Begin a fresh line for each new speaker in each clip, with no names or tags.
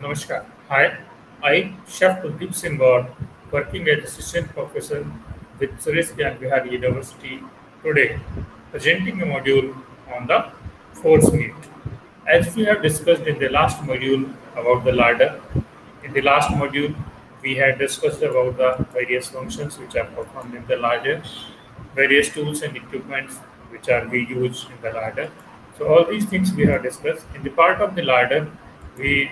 Namaskar. Hi, I, Chef Kuldeep Singh Gour, working as assistant professor with Suresh Gyan Vihar University today, presenting a module on the force meat. As we have discussed in the last module about the larder, in the last module we had discussed about the various functions which are performed in the larder, various tools and equipments which are we use in the larder. So all these things we have discussed. In the part of the larder, we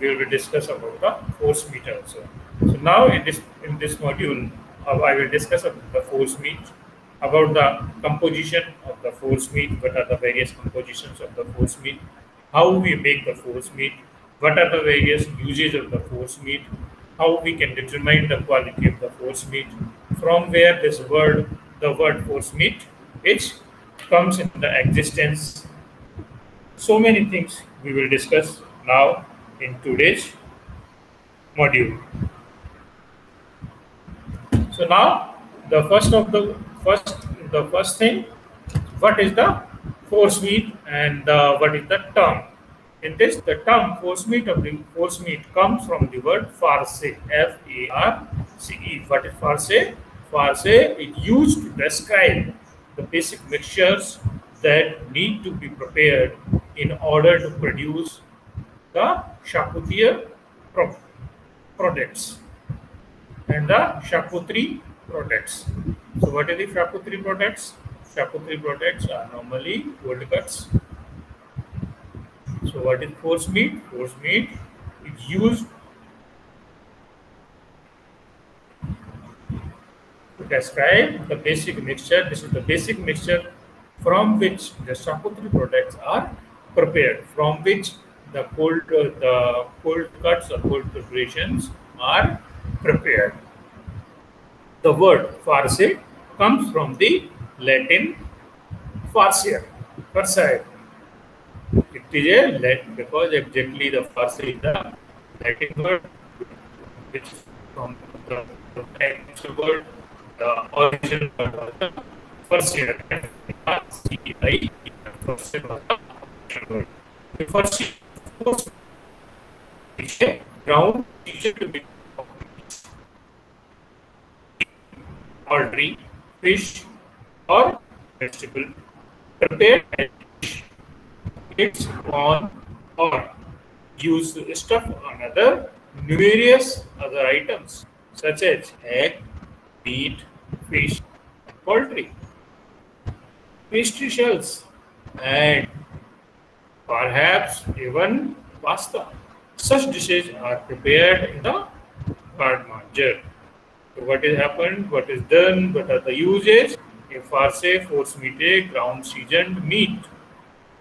we will discuss about the force meat also. So now in this in this module, uh, I will discuss about the force meat, about the composition of the force meat, what are the various compositions of the force meat, how we make the force meat, what are the various uses of the force meat, how we can determine the quality of the force meat, from where this word, the word force meat, it comes into existence. So many things we will discuss now in today's module. So now the first of the first the first thing, what is the force meat and uh, what is the term? In this, the term force meat of the force meat comes from the word farce, F-A-R-C-E. What is farce? Farce is used to describe the basic mixtures that need to be prepared in order to produce the pro products and the charcuterie products. So what are the charcuterie products? Charcuterie products are normally cold cuts. So what is force meat? Force meat is used to describe the basic mixture. This is the basic mixture from which the charcuterie products are prepared, from which the cold uh, the cold cuts or cold preparations are prepared. The word farce comes from the Latin farcier, farcier. It is a Latin because exactly the farce is the Latin word which from the, the Latin word the original word the the ground teacher to be poultry, fish, or vegetable. Prepared it's on or use stuff on other numerous other items such as egg, meat, fish, poultry, pastry shells, and perhaps even pasta. Such dishes are prepared in the garde-manger. So what is happened, what is done, what are the uses? A farce, force meat, ground seasoned meat.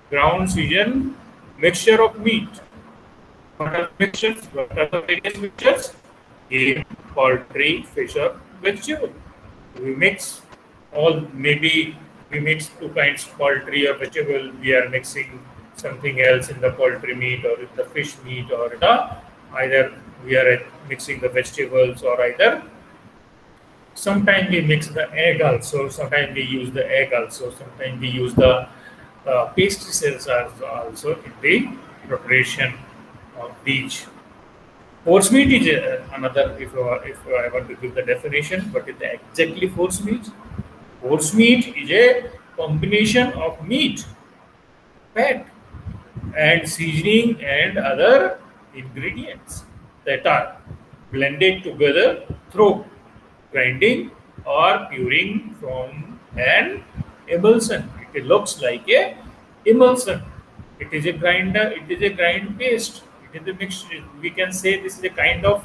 Ground seasoned mixture of meat. What are the mixtures? What are the various mixtures? Game, poultry, fish or vegetable. We mix all, maybe we mix two kinds poultry or vegetable. We are mixing something else in the poultry meat or in the fish meat or the either we are mixing the vegetables or either. Sometimes we mix the egg also sometimes we use the egg also sometimes we use the uh, pastry cells also in the preparation of these. Force meat is uh, another if, uh, if i want to give the definition but the exactly force meat. Force meat is a combination of meat fat and seasoning and other ingredients that are blended together through grinding or puréeing from an emulsion. It looks like a emulsion. It is a grinder. It is a grind paste. It is a mixture. We can say this is a kind of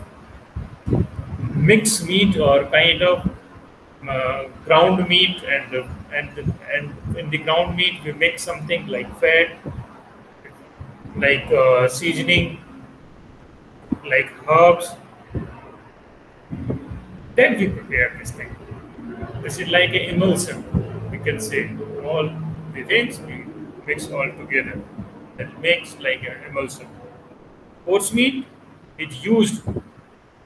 mixed meat or kind of uh, ground meat, and and and in the ground meat we make something like fat, like uh, seasoning, like herbs. Then we prepare this thing. This is like an emulsion, we can say. All the things we mix all together. That makes like an emulsion. Force meat is used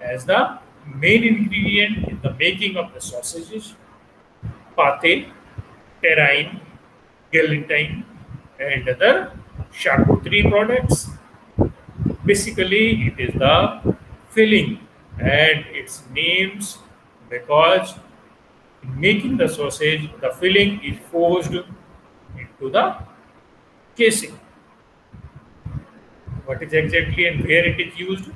as the main ingredient in the making of the sausages, pate, terrine, galantine, and other charcuterie products. Basically, it is the filling and its names because in making the sausage, the filling is forced into the casing. What is exactly and where it is used?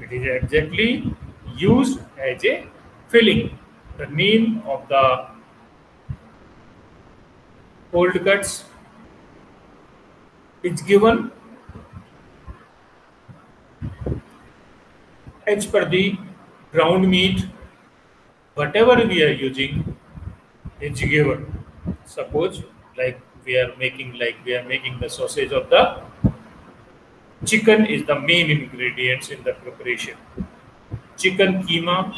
It is exactly used as a filling. The name of the cold cuts is given as per the ground meat. Whatever we are using is given. Suppose like we are making like we are making the sausage of the chicken is the main ingredients in the preparation. Chicken keema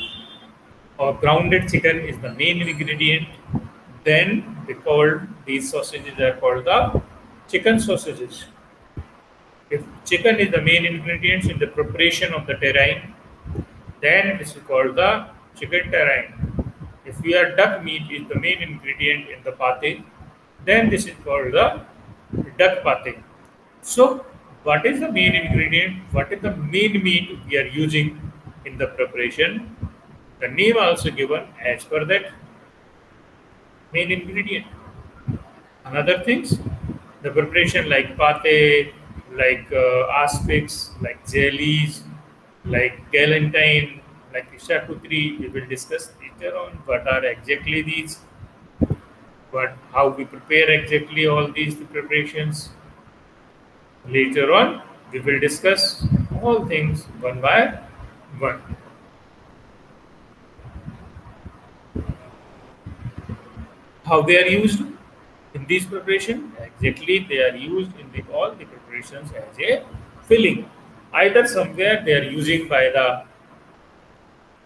or grounded chicken is the main ingredient. Then they called these sausages are called the chicken sausages if chicken is the main ingredient in the preparation of the terrine then this is called the chicken terrine. If we are duck meat is the main ingredient in the pate, then this is called the duck pate. So, what is the main ingredient? What is the main meat we are using in the preparation? The name also given as per that main ingredient. Another things, the preparation like pate, like uh, aspics, like jellies, like galantine, like charcuterie, we will discuss later on what are exactly these, what how we prepare exactly all these preparations. Later on, we will discuss all things one by one. How they are used in this preparation? Exactly, they are used in the, all the preparations as a filling. Either somewhere they are using by the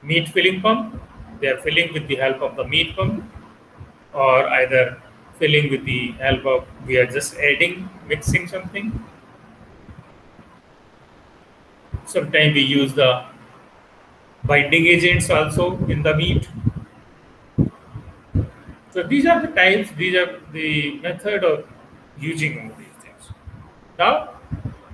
meat filling pump. They are filling with the help of the meat pump or either filling with the help of we are just adding mixing something. Sometimes we use the binding agents also in the meat. So these are the types, these are the method of using all these things. Now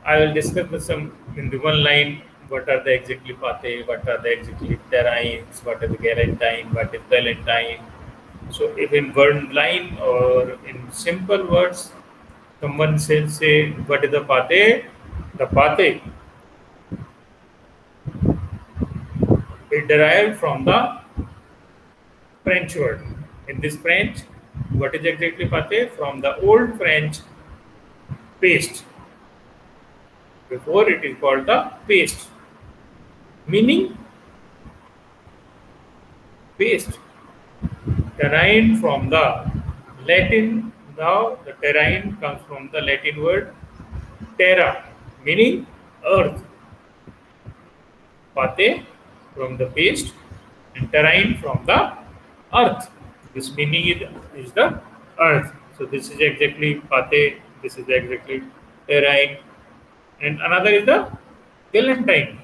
I will discuss with some in the one line what are the exactly pate, what are the exactly terrines, what is the galantine, what is valentine. So if in one line or in simple words, someone says say what is the pate? The pate it derived from the French word. In this French, what is exactly pate? From the old French paste. Before it is called the paste meaning paste terrine from the latin now the terrine comes from the latin word terra meaning earth pate from the paste and terrine from the earth this meaning is, the earth so this is exactly pate this is exactly terrine and another is the galantine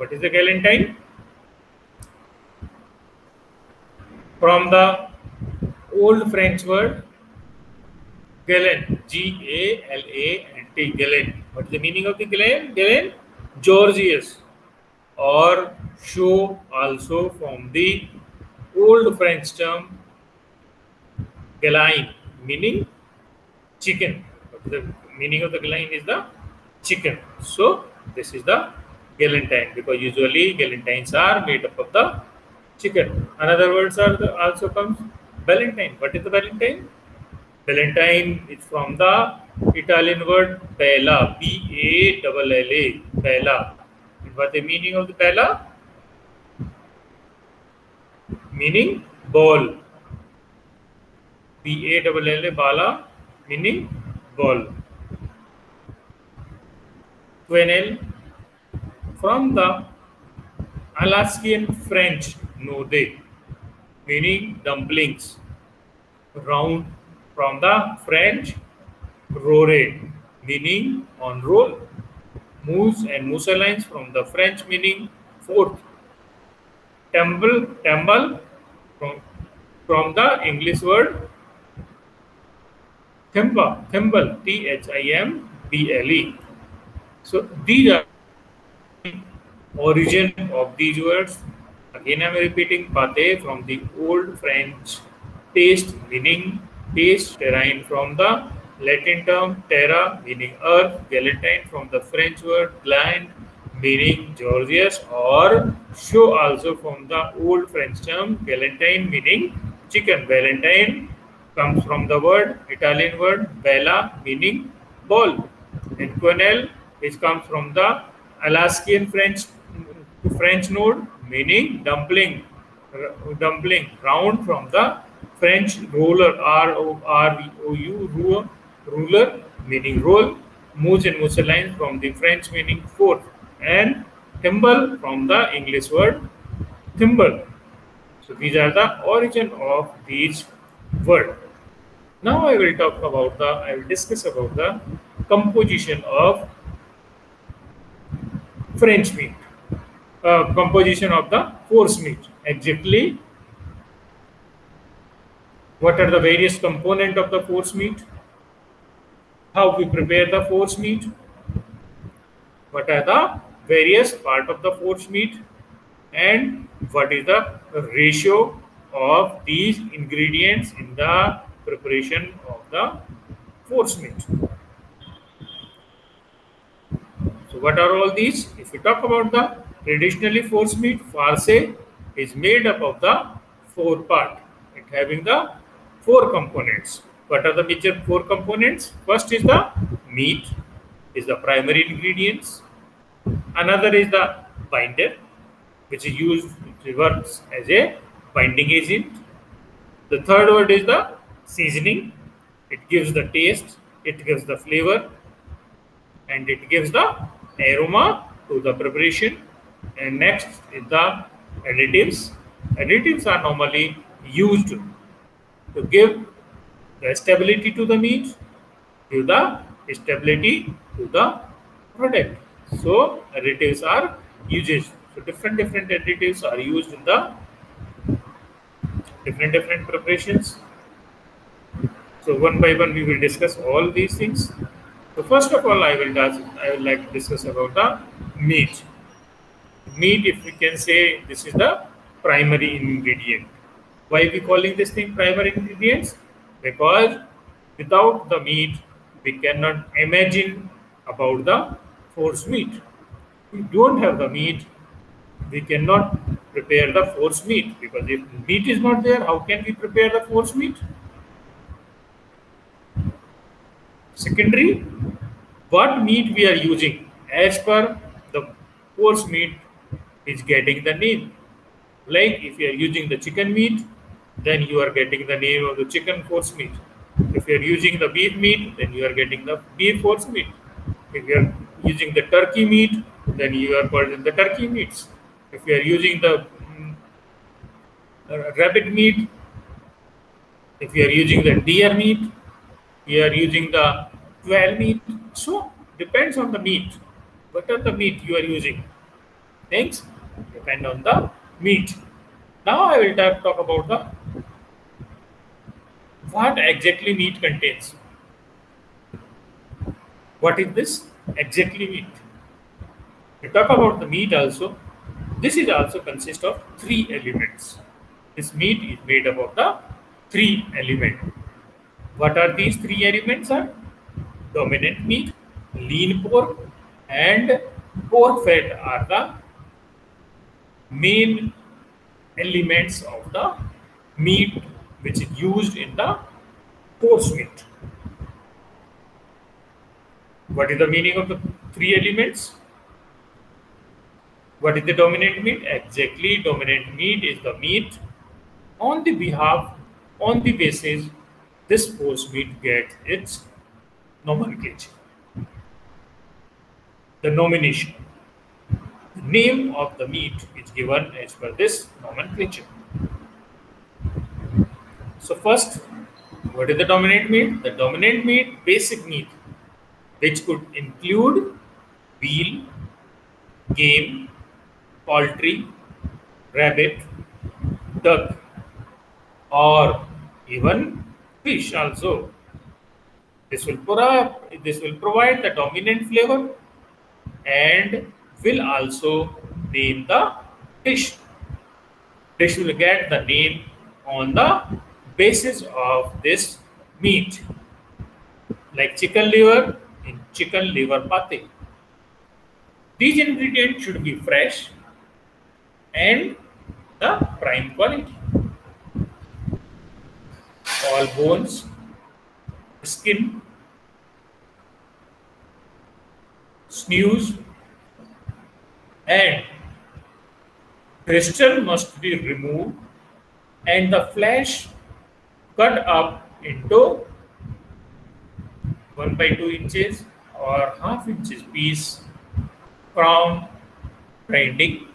what is the galantine? From the old French word galant, G-A-L-A-N-T, Galen. What is the meaning of the galant? Galant, gorgeous or show also from the old French term galine, meaning chicken. The meaning of the galine is the chicken. So this is the galantine because usually galantines are made up of the chicken. Another words are the, also comes Valentine. What is the Valentine? Valentine is from the Italian word bella, B A L L A, bella. What the meaning of the bella? Meaning ball. B A double L A balla meaning ball quenelle from the Alsatian French नोदे meaning dumplings round from the French रोरे meaning on roll move and mousselines from the French meaning froth timbale timbale from the English word thimble, thimble, T H I M B L E. So these are origin of these words. Again, I'm repeating pate from the old French taste, meaning taste, terrine from the Latin term terra, meaning earth, galantine from the French word gland, meaning Georgius, or show also from the old French term galantine, meaning chicken. Valentine comes from the word Italian word bella, meaning ball. And quenelle, which comes from the Alaskan French French node, meaning dumpling, dumpling, round from the French roller, R O R O U, ruler, meaning roll, mousse and mousseline from the French meaning fourth, and thimble from the English word thimble. So these are the origin of these words. Now I will talk about the, I will discuss about the composition of French meat, uh, composition of the force meat. Exactly, what are the various component of the force meat? How we prepare the force meat? What are the various part of the force meat? And what is the ratio of these ingredients in the preparation of the force meat. So what are all these? If we talk about the traditionally force meat, farce is made up of the four part. It having the four components. What are the major four components? First is the meat, is the primary ingredients. Another is the binder, which is used, which works as a binding agent. The third word is the seasoning. It gives the taste, it gives the flavor, and it gives the aroma to the preparation. And next is the additives. Additives are normally used to give the stability to the meat, give the stability to the product. So additives are used. So different different additives are used in the different different preparations. So one by one we will discuss all these things. So first of all, I will I would like to discuss about the meat. Meat, if we can say, this is the primary ingredient. Why we calling this thing primary ingredients? Because without the meat, we cannot imagine about the force meat. We don't have the meat, we cannot prepare the force meat because if meat is not there, how can we prepare the force meat? Secondary, what meat we are using as per the force meat is getting the name. Like if you are using the chicken meat, then you are getting the name of the chicken force meat. If you are using the beef meat, then you are getting the beef force meat. If you are using the turkey meat, then you are called the turkey meats. If you are using the um, rabbit meat, if you are using the deer meat, you are using the quail meat. So depends on the meat. What are the meat you are using? Things depend on the meat. Now I will talk, talk about the what exactly meat contains. What is this exactly meat? We talk about the meat also. This is also consist of three elements. This meat is made up of the three elements. What are these three elements? Are dominant meat, lean pork, and pork fat are the main elements of the meat which is used in the force meat. What is the meaning of the three elements? What is the dominant meat? Exactly, dominant meat is the meat on the behalf, on the basis this force meat gets its nomenclature. The nomination. The name of the meat is given as per this nomenclature. So first, what is the dominant meat? The dominant meat, basic meat, which could include veal, game, poultry, rabbit, duck, or even fish also. This will, this will provide the dominant flavor and will also name the dish. Dish will get the name on the basis of this meat. Like chicken liver in chicken liver pate. These ingredients should be fresh and the prime quality. All bones, skin, sinews, and gristle must be removed and the flesh cut up into 1 by 2 inches or half inches piece from grinding.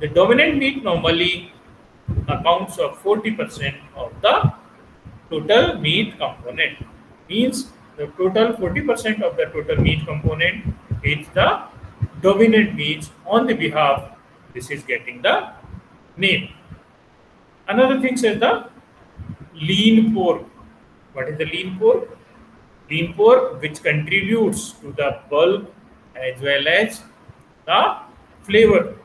The dominant meat normally accounts for 40% of the total meat component. Means the total 40% of the total meat component is the dominant meat on the behalf this is getting the name. Another thing is the lean pork. What is the lean pork? Lean pork which contributes to the bulk as well as the flavor.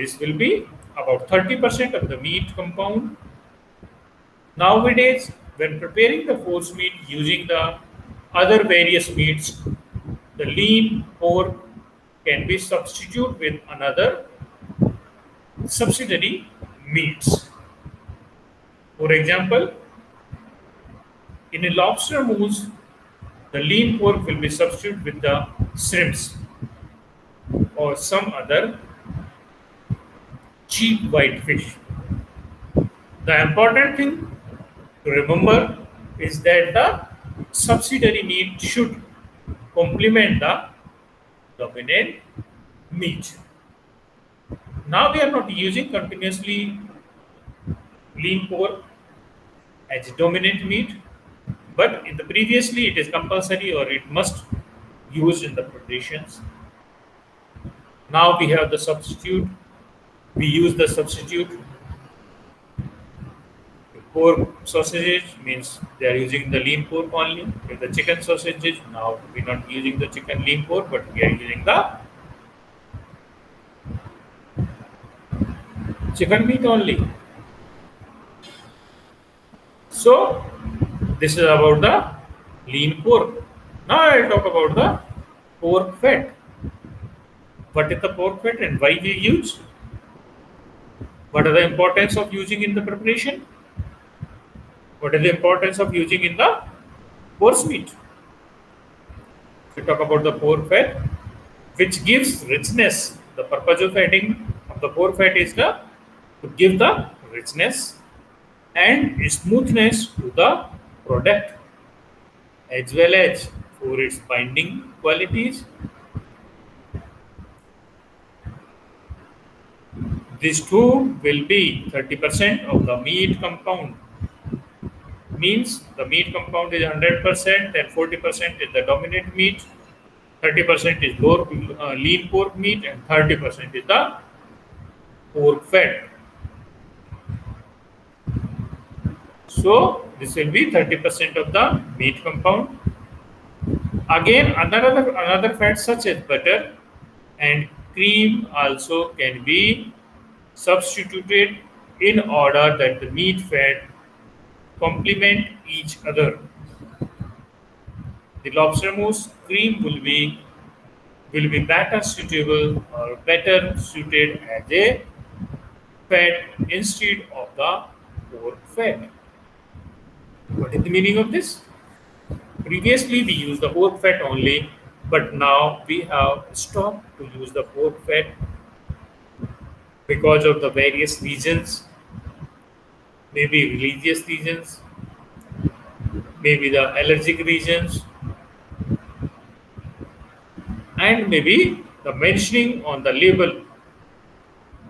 This will be about 30% of the meat compound. Nowadays, when preparing the force meat using the other various meats, the lean pork can be substituted with another subsidiary meats. For example, in a lobster mousse, the lean pork will be substituted with the shrimps or some other cheap white fish. The important thing to remember is that the subsidiary meat should complement the dominant meat. Now we are not using continuously lean pork as dominant meat, but in the previously it is compulsory or it must used in the preparations. Now we have the substitute. We use the substitute. Pork sausages means they are using the lean pork only. With the chicken sausages, now we're not using the chicken lean pork, but we are using the chicken meat only. So this is about the lean pork. Now I'll talk about the pork fat. What is the pork fat and why we use? What are the importance of using in the preparation? What is the importance of using in the force meat? We talk about the pork fat, which gives richness. The purpose of adding of the pork fat is the to give the richness and smoothness to the product as well as for its binding qualities. These two will be 30% of the meat compound. Means the meat compound is 100% and 40% is the dominant meat, 30% is low, uh, lean pork meat, and 30% is the pork fat. So this will be 30% of the meat compound. Again, another another fat such as butter and cream also can be substituted in order that the meat fat complement each other. The lobster mousse cream will be will be better suitable or better suited as a fat instead of the pork fat. What is the meaning of this? Previously, we used the pork fat only, but now we have stopped to use the pork fat because of the various reasons, maybe religious reasons, maybe the allergic reasons, and maybe the mentioning on the label.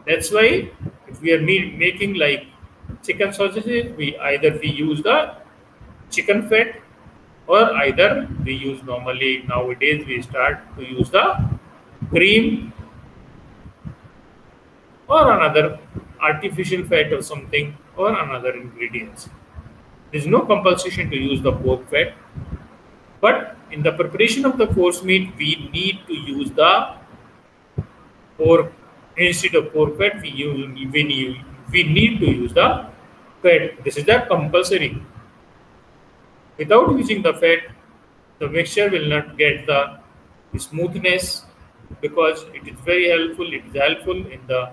That's why if we are making like chicken sausages, we either we use the chicken fat or either we use normally nowadays we start to use the cream or another artificial fat or something or another ingredients. There is no compulsion to use the pork fat, but in the preparation of the force meat, we need to use the pork instead of pork fat, we use we, we need to use the fat. This is the compulsory. Without using the fat, the mixture will not get the smoothness because it is very helpful. It is helpful in the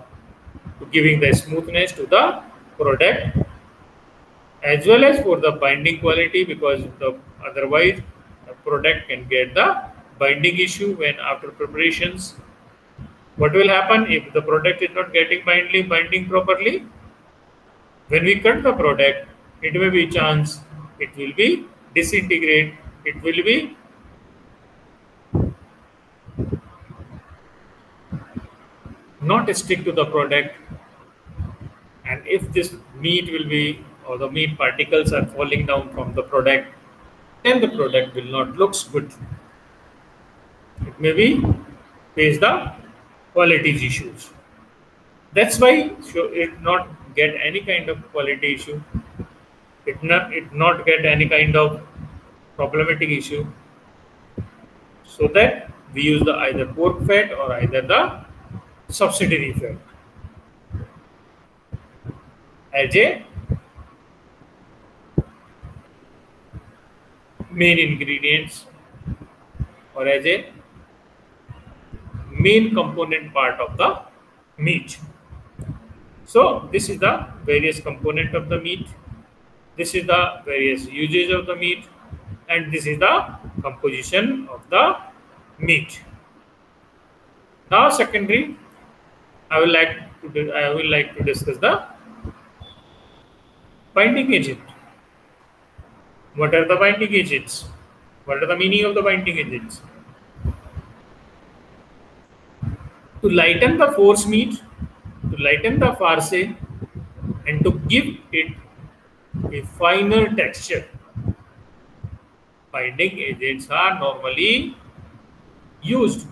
giving the smoothness to the product as well as for the binding quality because the otherwise the product can get the binding issue when after preparations. What will happen if the product is not getting binding binding properly? When we cut the product it may be chance it will be disintegrate it will be not stick to the product. And if this meat will be or the meat particles are falling down from the product then the product will not looks good. It may be face the quality issues. That's why it not get any kind of quality issue. It not it not get any kind of problematic issue. So that we use the either pork fat or either the subsidiary fat as a main ingredients or as a main component part of the meat. So this is the various component of the meat. This is the various uses of the meat and this is the composition of the meat. Now secondary I will like to I will like to discuss the binding agent. What are the binding agents? What are the meaning of the binding agents? To lighten the force meat, to lighten the farce, and to give it a finer texture. Binding agents are normally used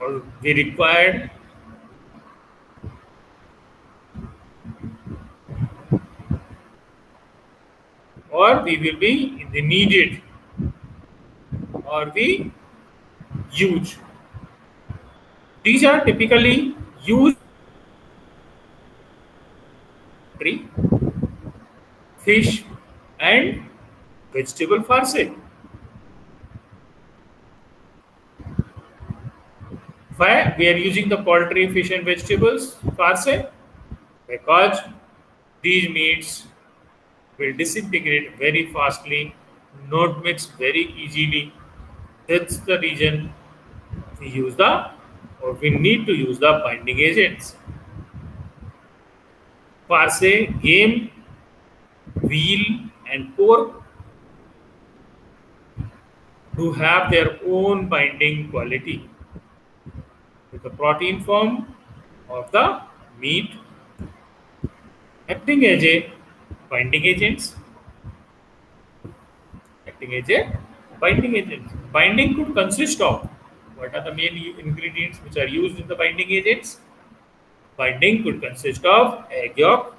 or they required or we will be the needed or the huge. These are typically used fish and vegetable farce. Why we are using the poultry, fish and vegetables farce? Because these meats will disintegrate very fastly, not mix very easily. That's the reason we use the or we need to use the binding agents. Farce, game, veal and pork do have their own binding quality with the protein form of the meat acting as a binding agents acting as a binding agent binding could consist of what are the main ingredients which are used in the binding agents binding could consist of egg yolk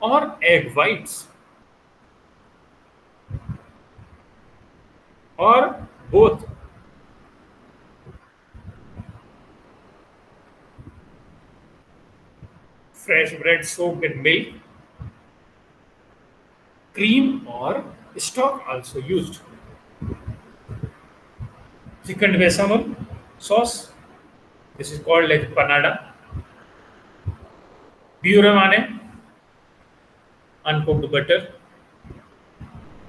or egg whites or both fresh bread soaked in milk cream or stock also used. Chicken bechamel sauce. This is called like panada. Beurre manié, uncooked butter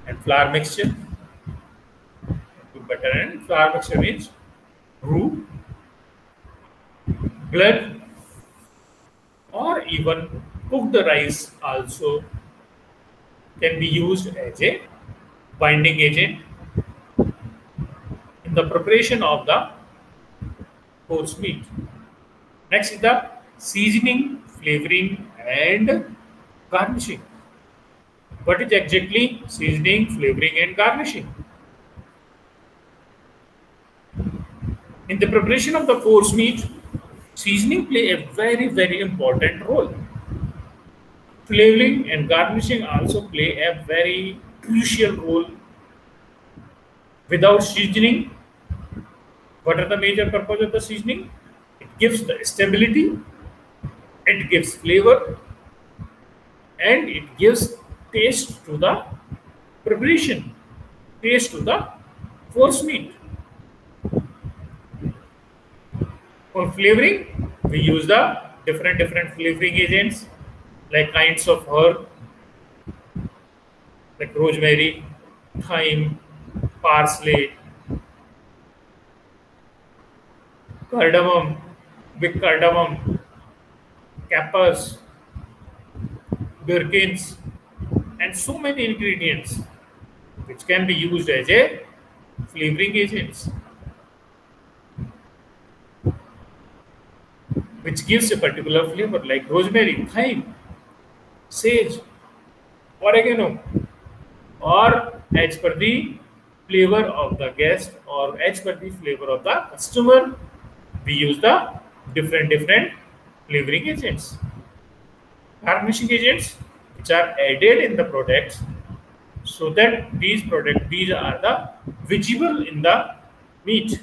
and flour mixture. Butter and flour mixture means roux, blood, or even cooked rice also can be used as a binding agent in the preparation of the force meat. Next is the seasoning, flavoring, and garnishing. What is exactly seasoning, flavoring, and garnishing? In the preparation of the force meat, seasoning play a very, very important role. Flavoring and garnishing also play a very crucial role. Without seasoning, what are the major purpose of the seasoning? It gives the stability, it gives flavor, and it gives taste to the preparation, taste to the force meat. For flavoring, we use the different different flavoring agents like kinds of herb like rosemary, thyme, parsley, cardamom, big cardamom, capers, gherkins, and so many ingredients which can be used as a flavoring agents. which gives a particular flavor like rosemary, thyme, sage oregano or as per the flavour of the guest or as per the flavour of the customer we use the different different flavouring agents garnishing agents which are added in the products so that these product these are the visible in the meat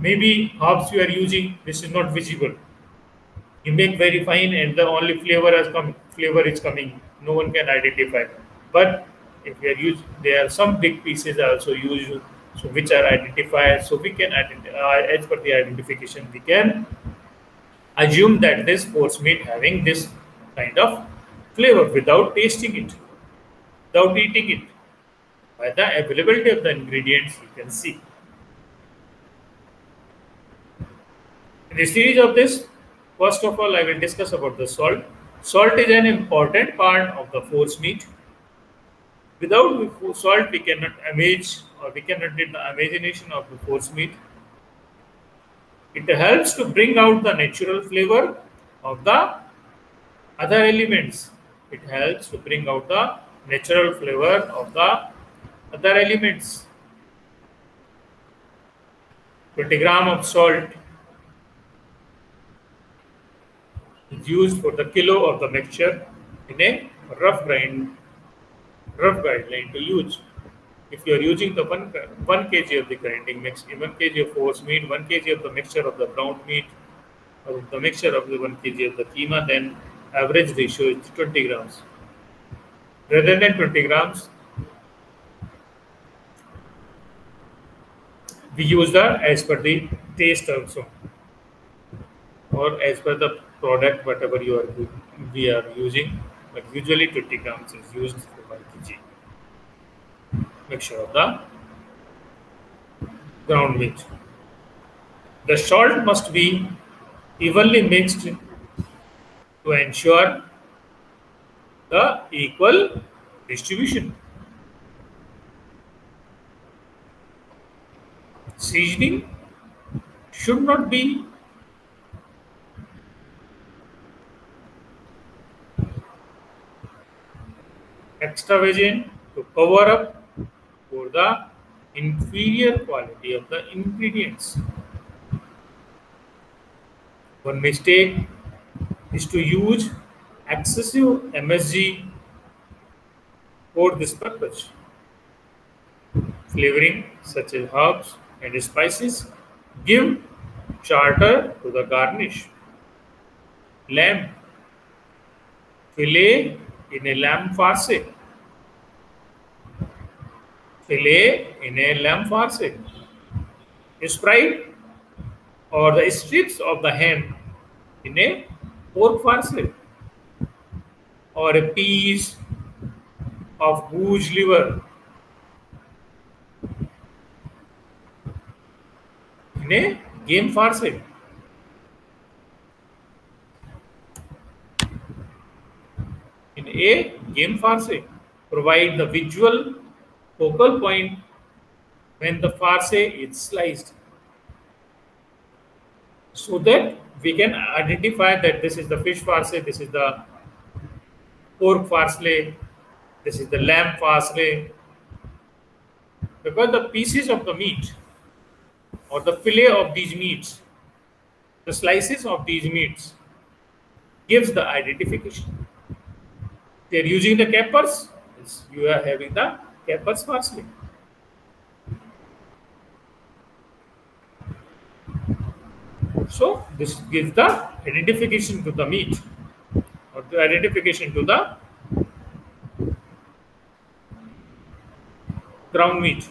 may be herbs you are using this is not visible you make very fine and the only flavour as coming flavor is coming no one can identify. But if we are using there are some big pieces also used so which are identified so we can identify uh, as per the identification we can assume that this force meat having this kind of flavor without tasting it without eating it. By the availability of the ingredients you can see. In the series of this, first of all, I will discuss about the salt. Salt is an important part of the force meat. Without salt, we cannot image or we cannot get the imagination of the force meat. It helps to bring out the natural flavor of the other elements. It helps to bring out the natural flavor of the other elements. 20 gram of salt used for the kilo of the mixture in a rough grind rough guideline to use. If you are using the one, 1 kg of the grinding mix, 1 kg of force meat, 1 kg of the mixture of the ground meat, or the mixture of the 1 kg of the keema, then average ratio is 20 grams. Rather than 20 grams, we use the as per the taste also or as per the product whatever you are we are using but usually 20 grams is used 1 kg. Mixture of the ground meat. The salt must be evenly mixed to ensure the equal distribution. Seasoning should not be extravagant to cover up for the inferior quality of the ingredients. One mistake is to use excessive MSG for this purpose. Flavoring such as herbs and spices give charter to the garnish. Lamb, fillet in a lamb farce. Fillet in a lamb farce. Sprite or the strips of the ham in a pork farce. Or a piece of goose liver in a game farce. a game farce provide the visual focal point when the farce is sliced. So that we can identify that this is the fish farce this is the pork farce this is the lamb farce. Because the pieces of the meat or the fillet of these meats the slices of these meats gives the identification. They are using the capers. You are having the capers parsley. So this gives the identification to the meat or the identification to the ground meat.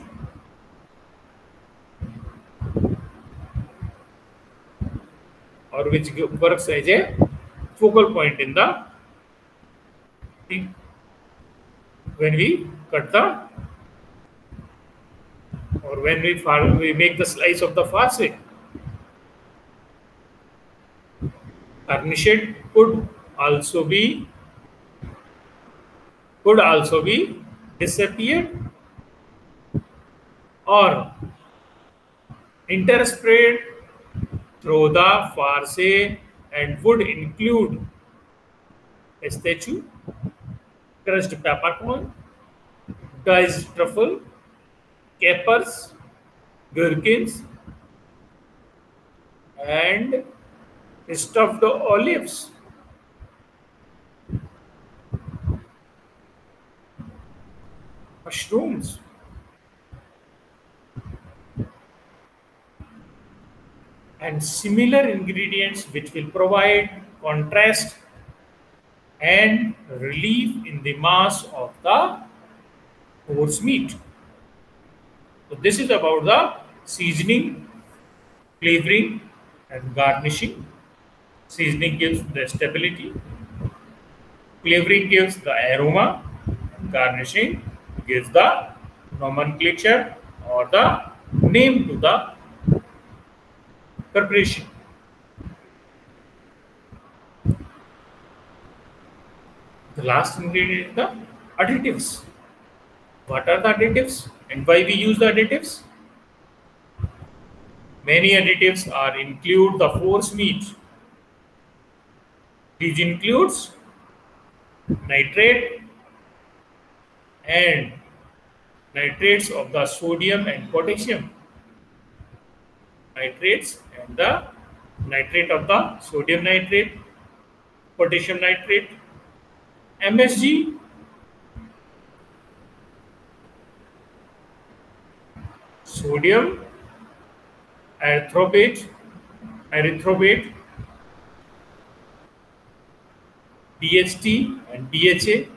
or which works as a focal point in the when we cut the when we we make the slice of the farce. Garnished could also be could also be disappeared or interspread through the farce and would include a statue, crushed peppercorn, diced truffle, capers, gherkins, and stuffed olives. Mushrooms. and similar ingredients which will provide contrast and relief in the mass of the force meat. So this is about the seasoning, flavoring and garnishing. Seasoning gives the stability, flavoring gives the aroma, garnishing gives the nomenclature or the name to the preparation. The last ingredient is the additives. What are the additives and why we use the additives? Many additives are include the force meat. These includes nitrate and nitrates of the sodium and potassium nitrates and the nitrate of the sodium nitrate, potassium nitrate, MSG, sodium erythorbate, erythorbate, BHT and BHA,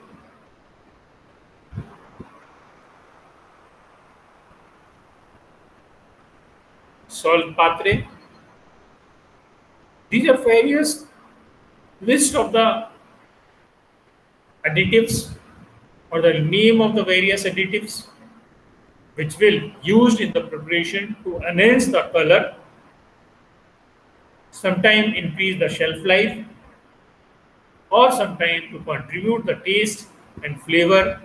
Saltpetre. These are various list of the additives or the name of the various additives which will used in the preparation to enhance the color, sometime increase the shelf life, or sometime to contribute the taste and flavor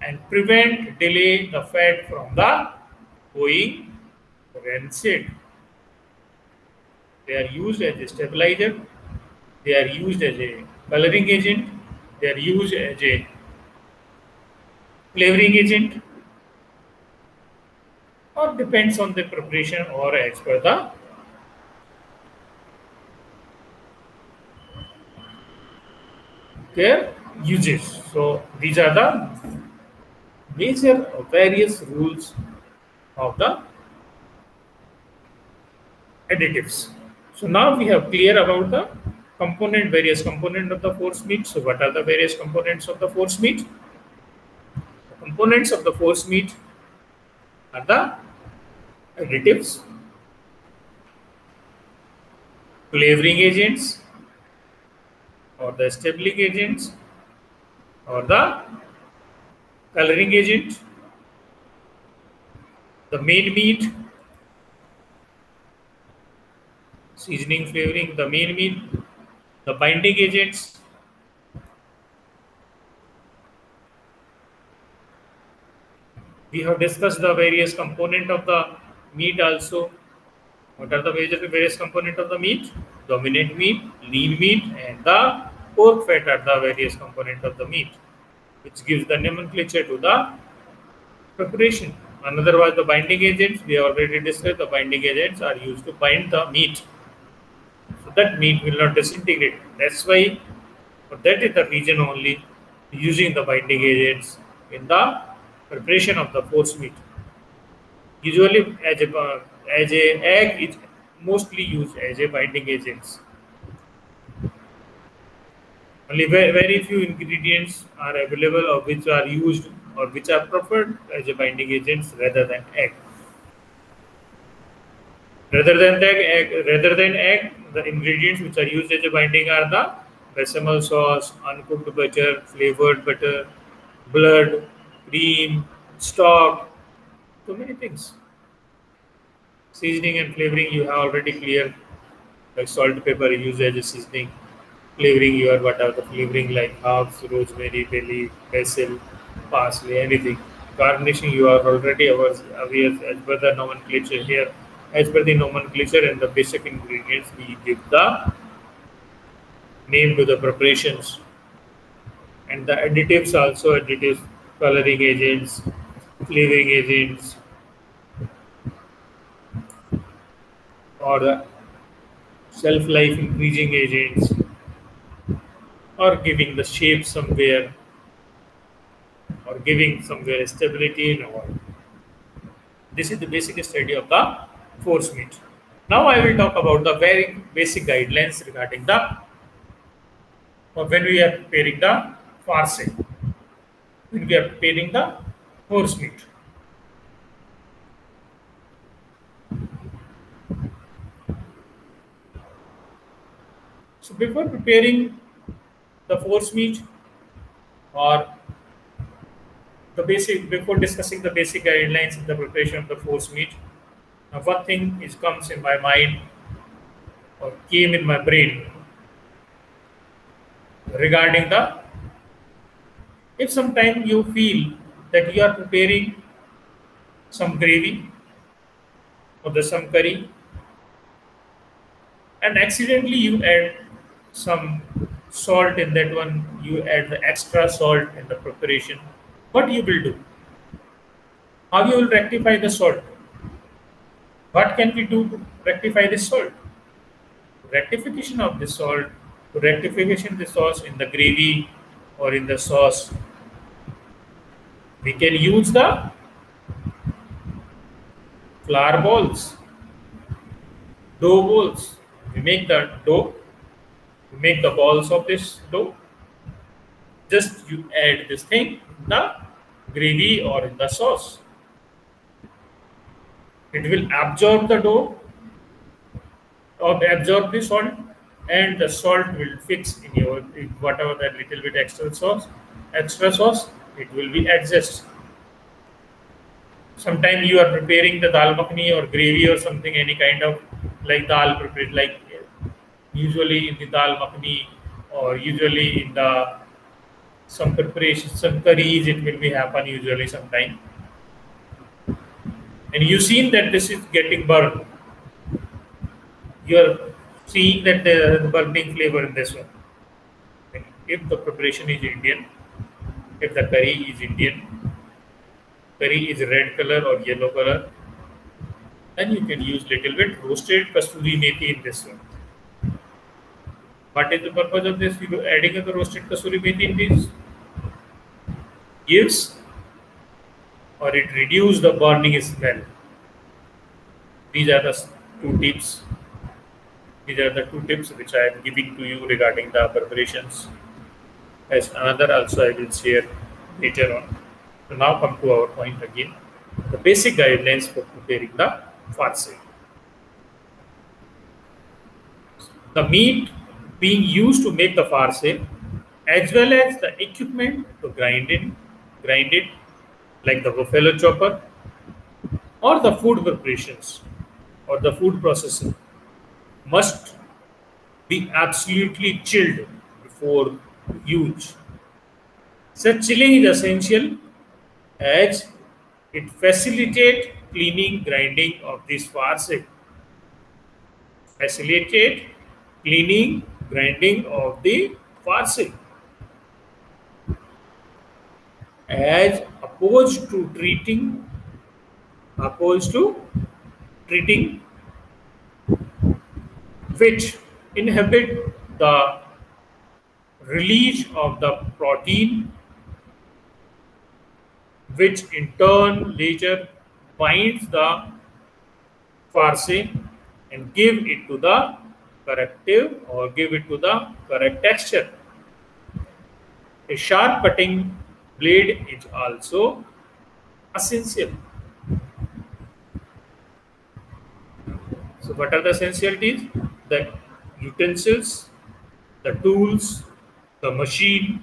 and prevent delay the fat from the going rancid. They are used as a stabilizer, they are used as a coloring agent, they are used as a flavoring agent, or depends on the preparation or as per the their uses. So these are the major various rules of the additives. So now we have clear about the component, various component of the force meat. So what are the various components of the force meat? The components of the force meat are the additives, flavoring agents, or the stabilizing agents, or the coloring agent, the main meat, seasoning, flavoring, the main meat, the binding agents, we have discussed the various component of the meat also. What are the various component of the meat? Dominant meat, lean meat, and the pork fat are the various component of the meat, which gives the nomenclature to the preparation. Another was the binding agents. We already discussed the binding agents are used to bind the meat so that meat will not disintegrate. That's why that is the reason only using the binding agents in the preparation of the force meat. Usually, as a as a egg is mostly used as a binding agents. Only very, very few ingredients are available or which are used or which are preferred as a binding agents rather than egg. Rather than egg, rather than egg, the ingredients which are used as a binding are the bechamel sauce, uncooked butter, flavored butter, blood, cream, stock, so many things. Seasoning and flavoring you have already clear, like salt, pepper used as a seasoning. Flavoring your whatever the flavoring like herbs, rosemary, bay leaf, basil, parsley, anything. Garnishing you are already aware as per the nomenclature here. As per the nomenclature and the basic ingredients, we give the name to the preparations and the additives also additives coloring agents flavoring agents or the shelf life increasing agents or giving the shape somewhere or giving somewhere stability in all. This is the basic study of the force meat. Now I will talk about the very basic guidelines regarding the when we are preparing the farce, when we are preparing the force meat. So before preparing the force meat or the basic before discussing the basic guidelines in the preparation of the force meat, now one thing is comes in my mind or came in my brain regarding the if sometime you feel that you are preparing some gravy or the some curry. And accidentally you add some salt in that one. You add the extra salt in the preparation. What you will do? How you will rectify the salt? What can we do to rectify the salt? Rectification of the salt rectification the sauce in the gravy or in the sauce we can use the flour balls dough balls. We make the dough. We make the balls of this dough. Just you add this thing in the gravy or in the sauce. It will absorb the dough or absorb the salt and the salt will fix in your whatever that little bit extra sauce extra sauce it will be adjust. Sometimes you are preparing the dal makhani or gravy or something any kind of like dal prepared like usually in the dal makhani or usually in the some preparation some curries it will be happen usually sometime. And you seen that this is getting burned. You're seeing that the burning flavor in this one. If the preparation is Indian, if the curry is Indian, curry is red color or yellow color, then you can use little bit roasted kasturi methi in this one. What is the purpose of this? You adding the roasted kasturi methi in this gives or it reduce the burning smell. These are the two tips these are the two tips which I am giving to you regarding the preparations. As another also I will share later on. So now come to our point again. The basic guidelines for preparing the farce. The meat being used to make the farce as well as the equipment to grind it, grind it like the buffalo chopper or the food preparations or the food processing must be absolutely chilled before use. Such chilling is essential as it facilitates cleaning grinding of this farce. Facilitate cleaning grinding of the farce. As opposed to treating opposed to treating which inhibit the release of the protein which in turn later binds the farce and give it to the corrective or give it to the correct texture. A sharp cutting blade is also essential. So what are the essentialities? The utensils, the tools, the machine,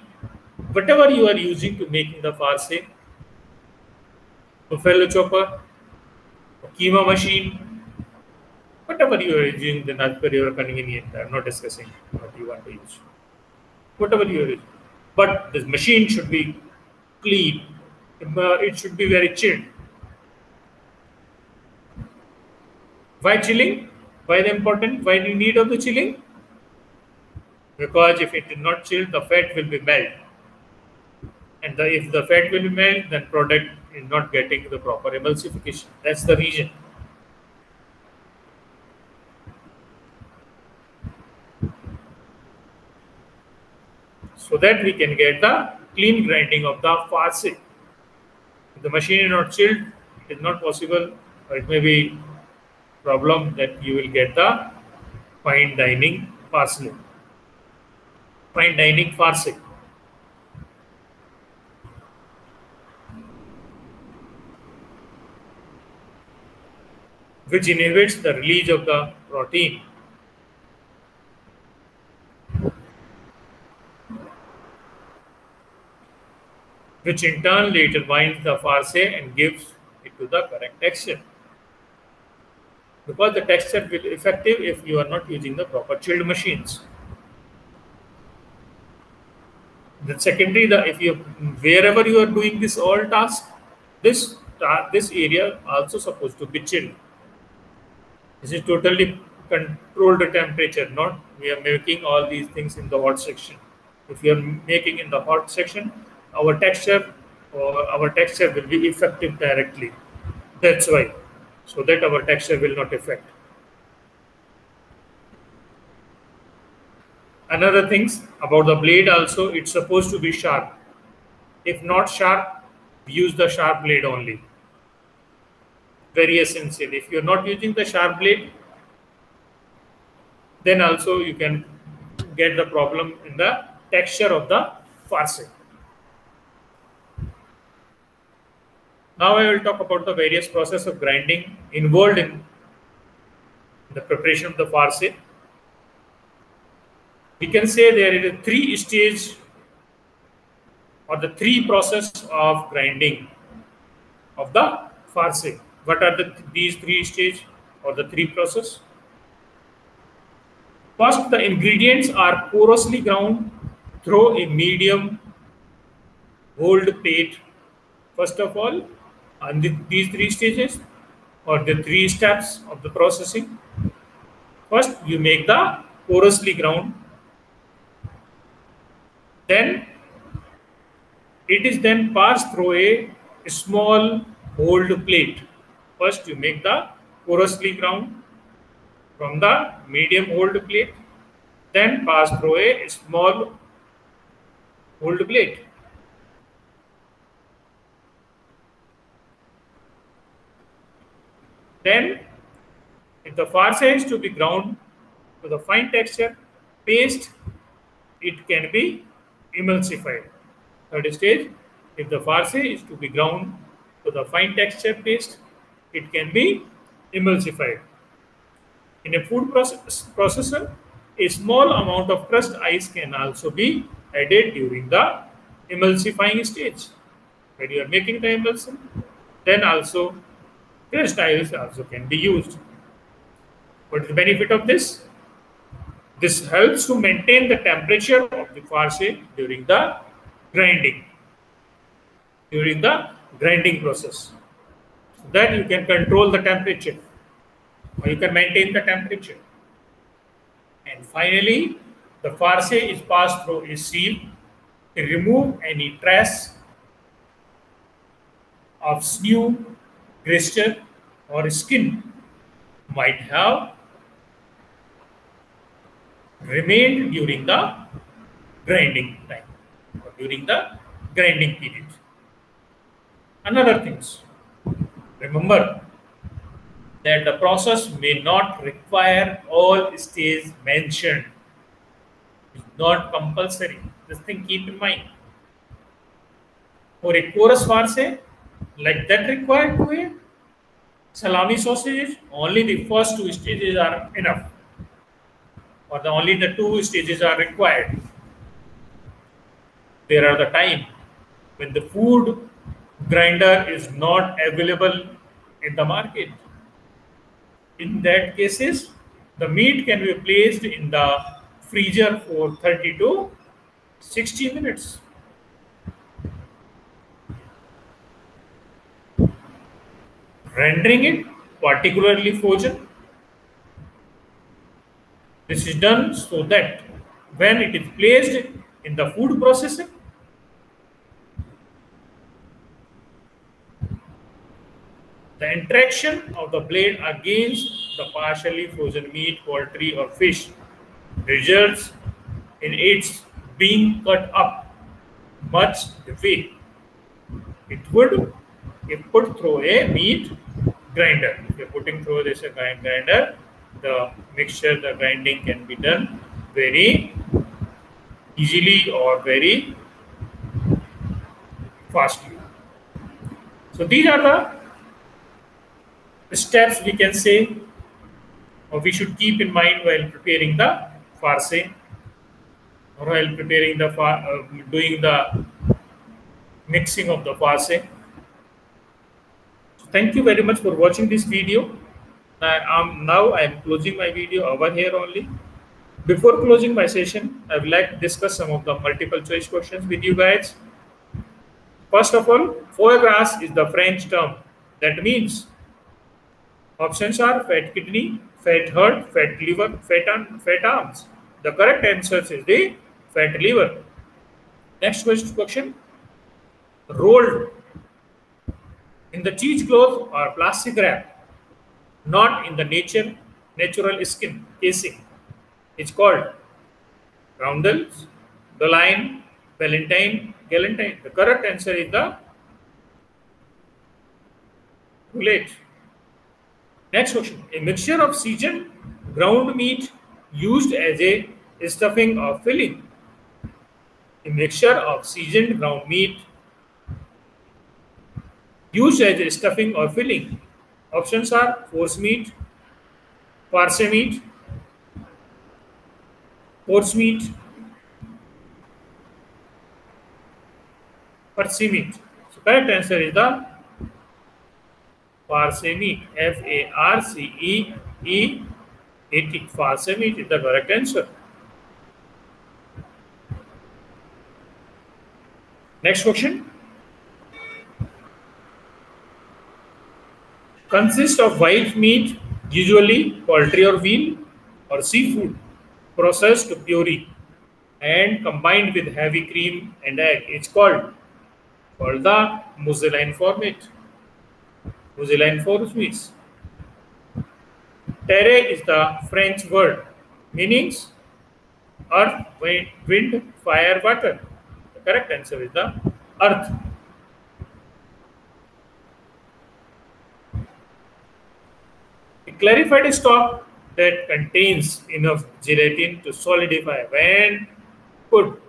whatever you are using to making the farce, buffalo chopper, keema machine, whatever you are using, then as per your convenience. I'm not discussing what you want to use. Whatever you are using. But this machine should be clean. Uh, it should be very chilled. Why chilling? Why the important? Why the need of the chilling? Because if it is not chilled, the fat will be melt. And the, if the fat will be melt, then product is not getting the proper emulsification. That's the reason. so that we can get the clean grinding of the farce. If the machine is not chilled, it is not possible, or it may be problem that you will get the fine dining parsley, fine dining farce. which inhibits the release of the protein which in turn later binds the farce and gives it to the correct texture. Because the texture will be effective if you are not using the proper chilled machines. The secondary, the if you wherever you are doing this all task, this this area also supposed to be chilled. This is totally controlled the temperature, not we are making all these things in the hot section. If you are making in the hot section, our texture or our texture will be effective directly. That's why, so that our texture will not affect. Another things about the blade also, it's supposed to be sharp. If not sharp, use the sharp blade only. Very essential. If you're not using the sharp blade, then also you can get the problem in the texture of the farce. Now I will talk about the various process of grinding involved in the preparation of the farce. We can say there is a three stage or the three process of grinding of the farce. What are the these three stage or the three process? First, the ingredients are porously ground through a medium gold plate. First of all, and the, these three stages or the three steps of the processing. First, you make the porously ground. Then, it is then passed through a, small old plate. First, you make the porously ground from the medium old plate. Then pass through a small old plate. Then, if the farce is to be ground to the fine texture paste, it can be emulsified. Third stage, if the farce is to be ground to the fine texture paste, it can be emulsified. In a food process, processor, a small amount of crushed ice can also be added during the emulsifying stage. When you are making the emulsion, then also Crushed also can be used. What is the benefit of this? This helps to maintain the temperature of the farce during the grinding, during the grinding process. So that you can control the temperature or you can maintain the temperature. And finally, the farce is passed through a sieve to remove any trace of stew gesture or skin might have remained during the grinding time or during the grinding period. Another things, remember that the process may not require all stages mentioned. It's not compulsory. This thing keep in mind. For a coarse farce, like that required to salami sausages, only the first two stages are enough. Or the only the two stages are required. There are the time when the food grinder is not available in the market. In that cases, the meat can be placed in the freezer for 30 to 60 minutes. Rendering it particularly frozen. This is done so that when it is placed in the food processor, The interaction of the blade against the partially frozen meat, poultry, or fish results in its being cut up much the way it would if put through a meat grinder. If you're putting through this a grinder, the mixture, the grinding can be done very easily or very fastly. So these are the steps we can say or we should keep in mind while preparing the farce or while preparing the uh, doing the mixing of the farce. So thank you very much for watching this video. Um, now I am closing my video over here only. Before closing my session, I would like to discuss some of the multiple choice questions with you guys. First of all, foie gras is the French term that means Options are fat kidney, fat heart, fat liver, fat, arm, fat arms. The correct answer is the fat liver. Next question. Rolled in the cheese cloth or plastic wrap, not in the nature natural skin casing. It's called roundels, the line, ballottine, galantine. The correct answer is the roulade. Next question. A mixture of seasoned ground meat used as a stuffing or filling. A mixture of seasoned ground meat used as a stuffing or filling. Options are force meat, farce meat, horse meat, farce meat. So correct answer is the Farcemeat, F-A-R-C-E-E-A-T. Farcemeat is the correct answer. Next question. Consists of white meat, usually poultry or veal or seafood, processed to puree and combined with heavy cream and egg. It's called, called the mousseline format. Mousseline force means. Terre is the French word, meanings earth, wind, fire, water. The correct answer is the earth. Clarified stock that contains enough gelatin to solidify when put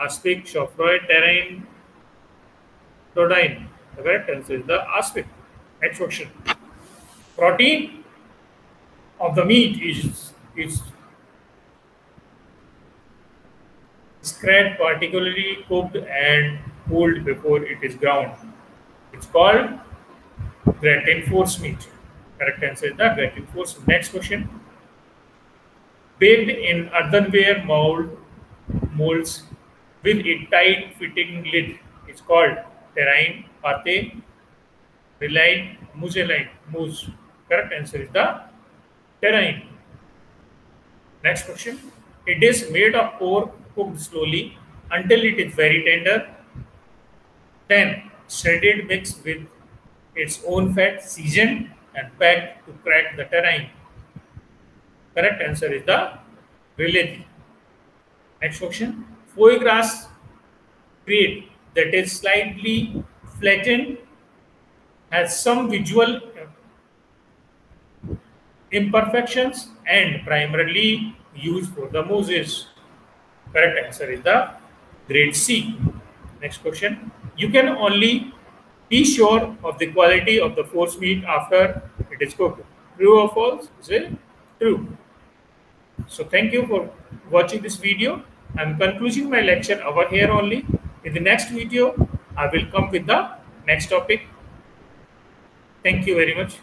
aspic, chaud-froid, terrine, todine. The correct answer is the aspic. Next question. Protein of the meat is, is scratched, particularly cooked and cooled before it is ground. It's called gratin force meat. Correct answer is the gratin force. Next question. Baked in earthenware mold molds with a tight fitting lid. It's called terrine pate, reline, mousseline, mousse. Correct answer is the terrine. Next question. It is made of pork cooked slowly until it is very tender. Then shredded mixed with its own fat, seasoned and packed to crack the terrain? Correct answer is the Rillettes. Next question. Foie grade that is slightly flattened, has some visual imperfections and primarily used for the mousses. Correct answer is the grade C. Next question. You can only be sure of the quality of the force meat after it is cooked. True or false? Is it true? So thank you for watching this video. I'm concluding my lecture over here only. In the next video, I will come with the next topic. Thank you very much.